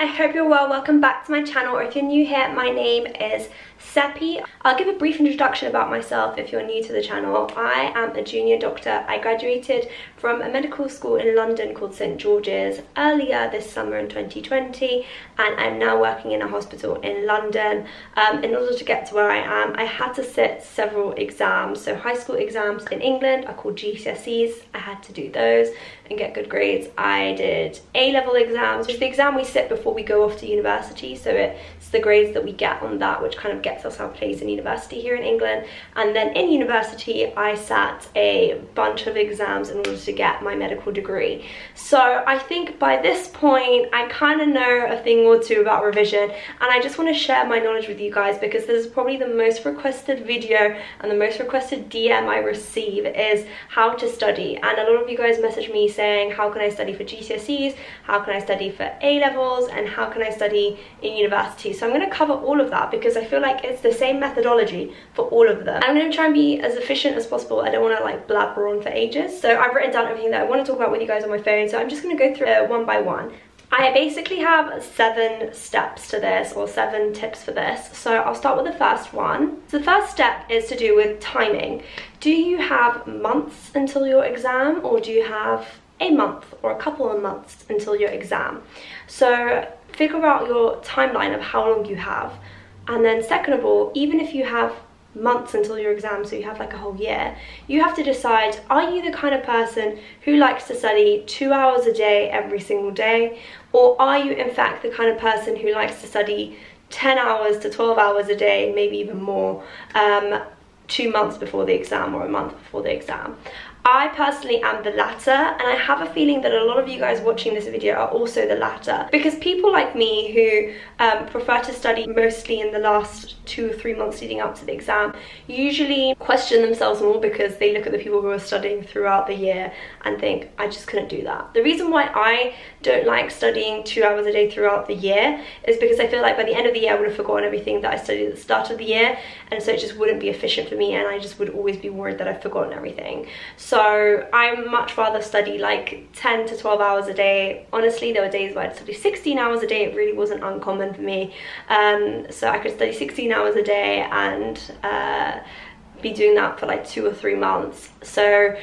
I hope you're well. Welcome back to my channel, or if you're new here, my name is Sepii. I'll give a brief introduction about myself if you're new to the channel. I am a junior doctor. I graduated from a medical school in London called St George's earlier this summer in 2020 and I'm now working in a hospital in London. Um, in order to get to where I am, I had to sit several exams. So high school exams in England are called GCSEs. I had to do those and get good grades. I did A-level exams, which is the exam we sit before we go off to university. So it's the grades that we get on that, which kind of gets us our place in university here in England. And then in university, I sat a bunch of exams in order to get my medical degree. So I think by this point, I kind of know a thing or two about revision. And I just want to share my knowledge with you guys because this is probably the most requested video and the most requested DM I receive is how to study. And a lot of you guys message me saying, how can I study for GCSEs? How can I study for A-levels? And how can I study in university? So I'm going to cover all of that because I feel like it's the same methodology for all of them. I'm going to try and be as efficient as possible. I don't want to like blabber on for ages. So I've written down everything that I want to talk about with you guys on my phone. So I'm just going to go through it one by one. I basically have seven steps to this or seven tips for this. So I'll start with the first one. So the first step is to do with timing. Do you have months until your exam or do you have a month or a couple of months until your exam? So figure out your timeline of how long you have. And then second of all, even if you have months until your exam, so you have like a whole year, you have to decide, are you the kind of person who likes to study two hours a day every single day? Or are you in fact the kind of person who likes to study 10 hours to 12 hours a day, maybe even more, um, two months before the exam or a month before the exam? I personally am the latter and I have a feeling that a lot of you guys watching this video are also the latter because people like me who um, prefer to study mostly in the last two or three months leading up to the exam usually question themselves more because they look at the people who are studying throughout the year and think I just couldn't do that. The reason why I don't like studying two hours a day throughout the year is because I feel like by the end of the year I would have forgotten everything that I studied at the start of the year and so it just wouldn't be efficient for me and I just would always be worried that I've forgotten everything. So I much rather study like 10 to 12 hours a day. Honestly, there were days where I'd study 16 hours a day. It really wasn't uncommon for me. Um, so I could study 16 hours a day and uh, be doing that for like two or three months. So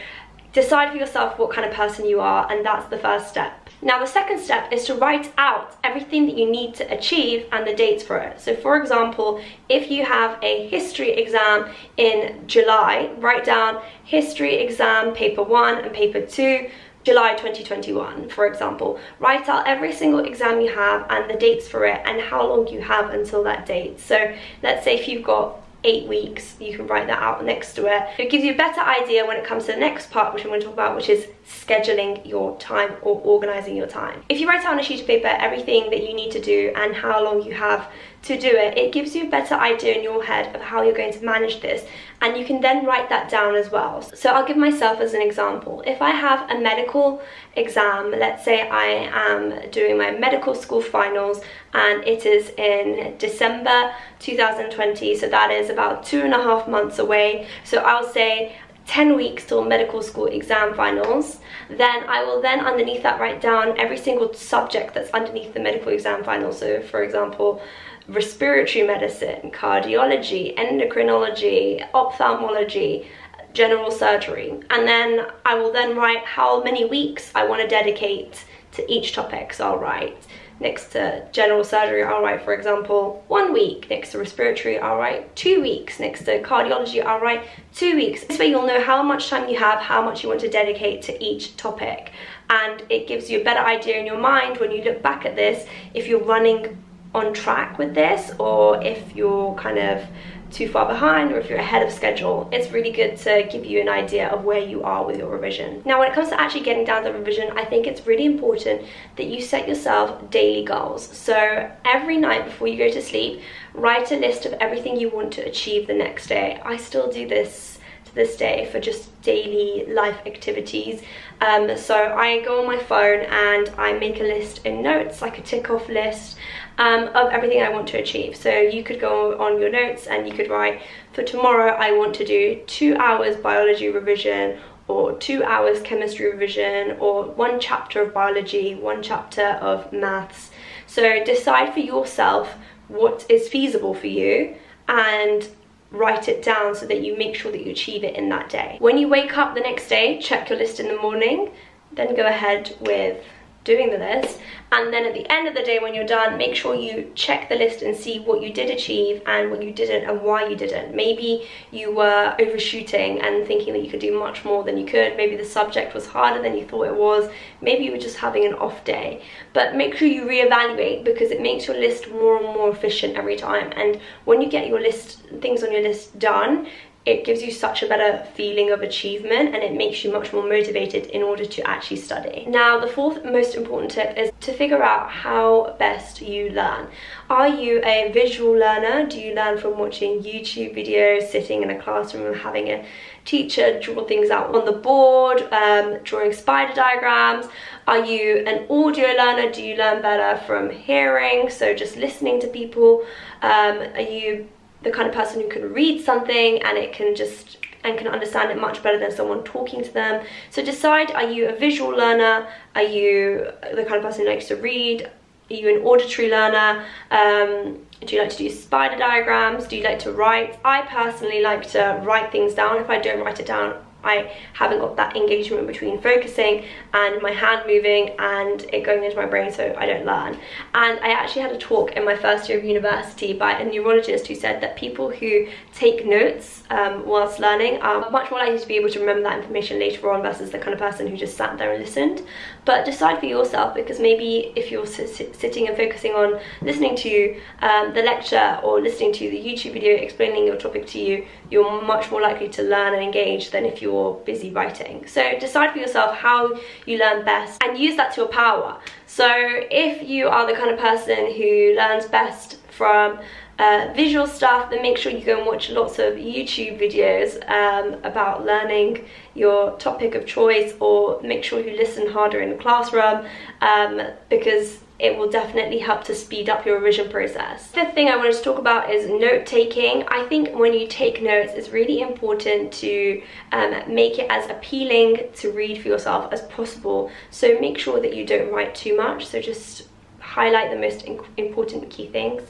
decide for yourself what kind of person you are and that's the first step. Now the second step is to write out everything that you need to achieve and the dates for it. So for example, if you have a history exam in July, write down history exam paper one and paper two, July 2021, for example. Write out every single exam you have and the dates for it and how long you have until that date. So let's say if you've got eight weeks, you can write that out next to it. It gives you a better idea when it comes to the next part, which I'm going to talk about, which is scheduling your time or organizing your time. If you write out on a sheet of paper everything that you need to do and how long you have to do it, it gives you a better idea in your head of how you're going to manage this and you can then write that down as well. So I'll give myself as an example. If I have a medical exam, let's say I am doing my medical school finals and it is in December 2020, so that is about two and a half months away. So I'll say 10 weeks till medical school exam finals then I will then underneath that write down every single subject that's underneath the medical exam finals so for example respiratory medicine, cardiology, endocrinology, ophthalmology, general surgery. And then I will then write how many weeks I want to dedicate to each topic. So I'll write next to general surgery, I'll write, for example, one week. Next to respiratory, I'll write two weeks. Next to cardiology, I'll write two weeks. This way you'll know how much time you have, how much you want to dedicate to each topic. And it gives you a better idea in your mind when you look back at this if you're running on track with this or if you're kind of too far behind or if you're ahead of schedule, it's really good to give you an idea of where you are with your revision. Now, when it comes to actually getting down the revision, I think it's really important that you set yourself daily goals. So every night before you go to sleep, write a list of everything you want to achieve the next day. I still do this to this day for just daily life activities. Um, so I go on my phone and I make a list in notes, like a tick off list, um, of everything I want to achieve. So you could go on your notes and you could write, for tomorrow I want to do two hours biology revision or two hours chemistry revision or one chapter of biology, one chapter of maths. So decide for yourself what is feasible for you and write it down so that you make sure that you achieve it in that day. When you wake up the next day, check your list in the morning, then go ahead with doing the list and then at the end of the day when you're done make sure you check the list and see what you did achieve and what you didn't and why you didn't. Maybe you were overshooting and thinking that you could do much more than you could. Maybe the subject was harder than you thought it was. Maybe you were just having an off day. But make sure you reevaluate because it makes your list more and more efficient every time. And when you get your list things on your list done it gives you such a better feeling of achievement and it makes you much more motivated in order to actually study. Now the fourth most important tip is to figure out how best you learn. Are you a visual learner? Do you learn from watching YouTube videos, sitting in a classroom and having a teacher draw things out on the board, um, drawing spider diagrams? Are you an audio learner? Do you learn better from hearing, so just listening to people? Um, are you the kind of person who can read something and it can just and can understand it much better than someone talking to them. So decide, are you a visual learner? Are you the kind of person who likes to read? Are you an auditory learner? Um, do you like to do spider diagrams? Do you like to write? I personally like to write things down. If I don't write it down, I haven't got that engagement between focusing and my hand moving and it going into my brain so I don't learn. And I actually had a talk in my first year of university by a neurologist who said that people who take notes um, whilst learning are much more likely to be able to remember that information later on versus the kind of person who just sat there and listened. But decide for yourself because maybe if you're sitting and focusing on listening to um, the lecture or listening to the YouTube video explaining your topic to you, you're much more likely to learn and engage than if you're you're busy writing. So decide for yourself how you learn best and use that to your power. So if you are the kind of person who learns best from uh, visual stuff, then make sure you go and watch lots of YouTube videos um, about learning your topic of choice or make sure you listen harder in the classroom um, because it will definitely help to speed up your revision process. Fifth thing I wanted to talk about is note taking. I think when you take notes, it's really important to um, make it as appealing to read for yourself as possible. So make sure that you don't write too much. So just highlight the most important key things.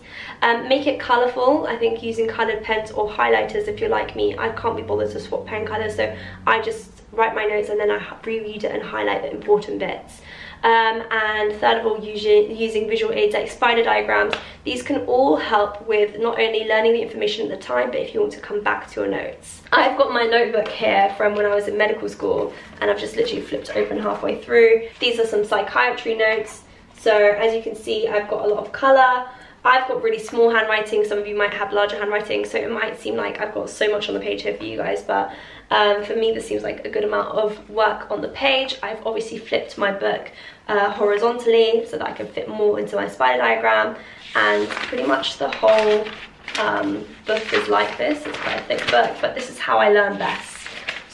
Um, make it colourful. I think using coloured pens or highlighters, if you're like me, I can't be bothered to swap pen colours. So I just write my notes and then I reread it and highlight the important bits. Um, and third of all, using, using visual aids like spider diagrams. These can all help with not only learning the information at the time, but if you want to come back to your notes. I've got my notebook here from when I was in medical school, and I've just literally flipped open halfway through. These are some psychiatry notes. So as you can see, I've got a lot of colour. I've got really small handwriting, some of you might have larger handwriting, so it might seem like I've got so much on the page here for you guys, but um, for me, this seems like a good amount of work on the page. I've obviously flipped my book uh, horizontally so that I can fit more into my spider diagram. And pretty much the whole um, book is like this. It's quite a thick book, but this is how I learn best.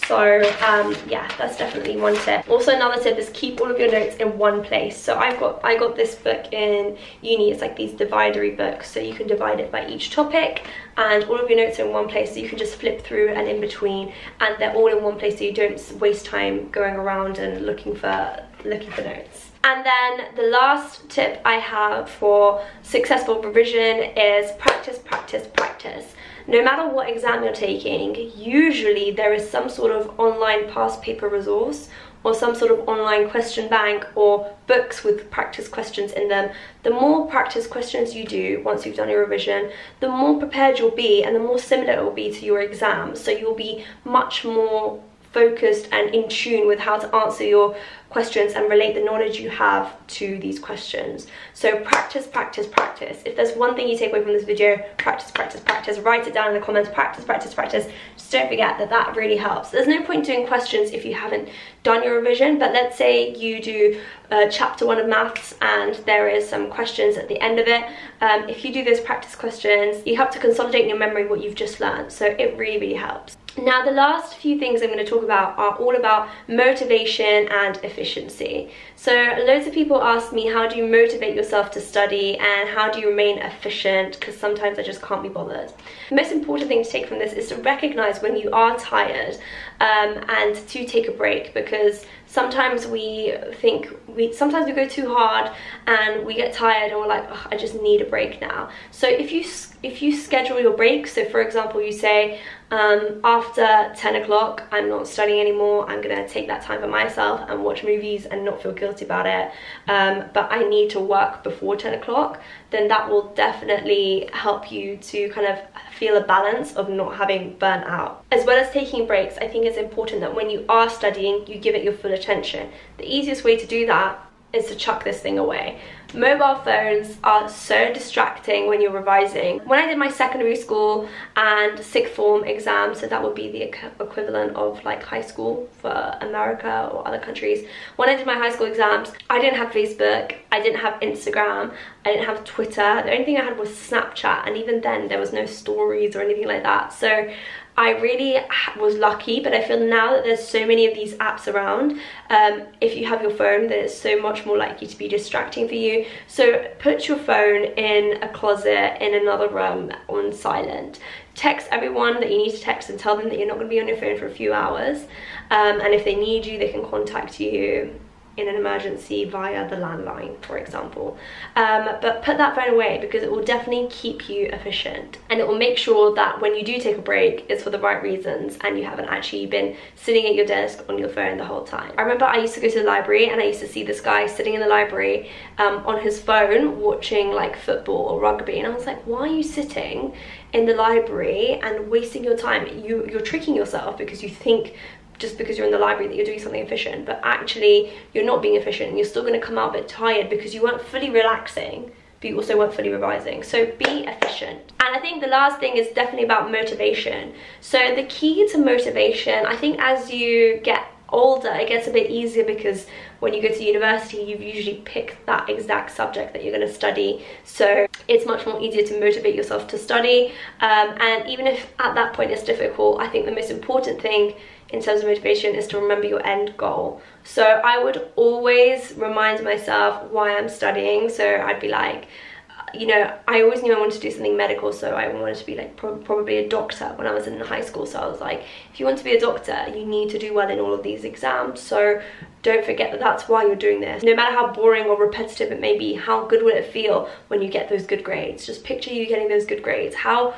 So um, yeah, that's definitely one tip. Also another tip is keep all of your notes in one place. So I've got I got this book in uni. It's like these dividery books. So you can divide it by each topic and all of your notes are in one place so you can just flip through and in between and they're all in one place so you don't waste time going around and looking for looking for notes. And then the last tip I have for successful revision is practice, practice, practice no matter what exam you're taking, usually there is some sort of online past paper resource or some sort of online question bank or books with practice questions in them, the more practice questions you do once you've done your revision, the more prepared you'll be and the more similar it will be to your exam. So you'll be much more focused and in tune with how to answer your questions and relate the knowledge you have to these questions. So practice, practice, practice. If there's one thing you take away from this video, practice, practice, practice. Write it down in the comments, practice, practice, practice. Just don't forget that that really helps. There's no point doing questions if you haven't done your revision, but let's say you do uh, chapter one of maths and there is some questions at the end of it. Um, if you do those practice questions, you have to consolidate in your memory what you've just learned. So it really, really helps. Now the last few things I'm going to talk about are all about motivation and efficiency. So loads of people ask me how do you motivate yourself to study and how do you remain efficient because sometimes I just can't be bothered. The most important thing to take from this is to recognize when you are tired um, and to take a break because sometimes we think we sometimes we go too hard and we get tired and we're like I just need a break now. So if you if you schedule your breaks so for example you say um, after 10 o'clock I'm not studying anymore. I'm gonna take that time for myself and watch movies and not feel guilty about it um, but I need to work before 10 o'clock then that will definitely help you to kind of feel a balance of not having burnt out. As well as taking breaks, I think it's important that when you are studying, you give it your full attention. The easiest way to do that is to chuck this thing away. Mobile phones are so distracting when you're revising. When I did my secondary school and sixth form exams, so that would be the equivalent of like high school for America or other countries. When I did my high school exams, I didn't have Facebook, I didn't have Instagram, I didn't have Twitter. The only thing I had was Snapchat and even then there was no stories or anything like that. So I really was lucky, but I feel now that there's so many of these apps around, um, if you have your phone, then it's so much more likely to be distracting for you. So put your phone in a closet, in another room, on silent. Text everyone that you need to text and tell them that you're not going to be on your phone for a few hours. Um, and if they need you, they can contact you in an emergency via the landline, for example. Um, but put that phone away because it will definitely keep you efficient and it will make sure that when you do take a break, it's for the right reasons and you haven't actually been sitting at your desk on your phone the whole time. I remember I used to go to the library and I used to see this guy sitting in the library um, on his phone watching like football or rugby and I was like, why are you sitting in the library and wasting your time? You, you're tricking yourself because you think just because you're in the library that you're doing something efficient but actually you're not being efficient and you're still going to come out a bit tired because you weren't fully relaxing but you also weren't fully revising. So be efficient. And i think the last thing is definitely about motivation. So the key to motivation i think as you get older it gets a bit easier because when you go to university you've usually picked that exact subject that you're going to study. So it's much more easier to motivate yourself to study. Um, and even if at that point it's difficult I think the most important thing in terms of motivation is to remember your end goal. So I would always remind myself why I'm studying. So I'd be like, uh, you know, I always knew I wanted to do something medical, so I wanted to be like pro probably a doctor when I was in high school. So I was like, if you want to be a doctor, you need to do well in all of these exams. So don't forget that that's why you're doing this. No matter how boring or repetitive it may be, how good will it feel when you get those good grades? Just picture you getting those good grades. How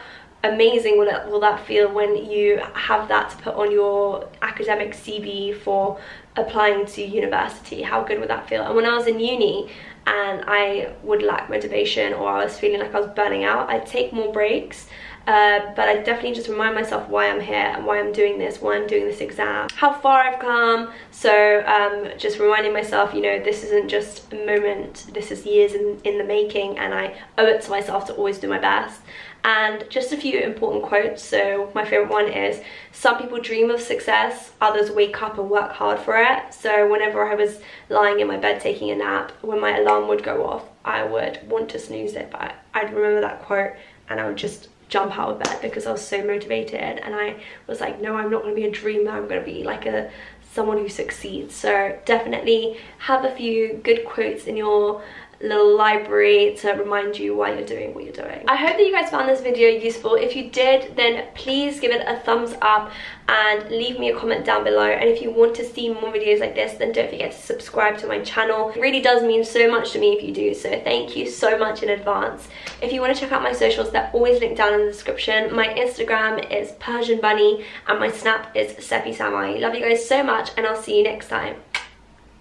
amazing will, it, will that feel when you have that to put on your academic CV for applying to university? How good would that feel? And when I was in uni and I would lack motivation or I was feeling like I was burning out, I'd take more breaks uh, but I definitely just remind myself why I'm here and why I'm doing this, why I'm doing this exam, how far I've come. So um, just reminding myself, you know, this isn't just a moment, this is years in, in the making and I owe it to myself to always do my best. And just a few important quotes. So my favorite one is, some people dream of success, others wake up and work hard for it. So whenever I was lying in my bed taking a nap, when my alarm would go off, I would want to snooze it, but I'd remember that quote and I would just jump out of bed because I was so motivated. And I was like no I'm not going to be a dreamer. I'm going to be like a someone who succeeds. So definitely have a few good quotes in your little library to remind you why you're doing what you're doing. I hope that you guys found this video useful. If you did, then please give it a thumbs up and leave me a comment down below. And if you want to see more videos like this, then don't forget to subscribe to my channel. It really does mean so much to me if you do, so thank you so much in advance. If you want to check out my socials, they're always linked down in the description. My Instagram is Persian Bunny and my Snap is Sepii Samaee. Love you guys so much and I'll see you next time.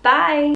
Bye!